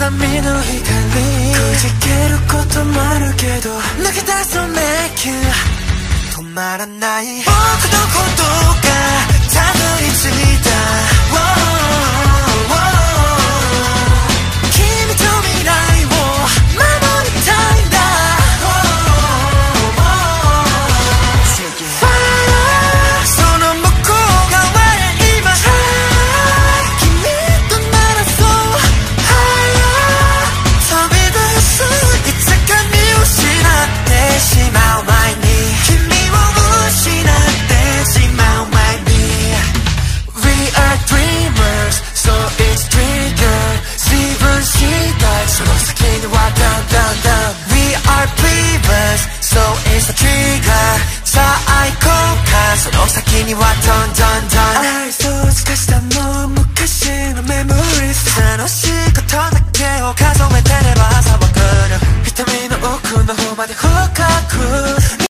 た見ぬくじけることもあるけど抜け出すメイキ止まらない。僕のことがさあ行こうか。その先にはどんどんどん。愛想を尽かした